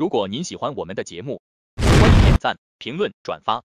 如果您喜欢我们的节目欢迎点赞评论转发。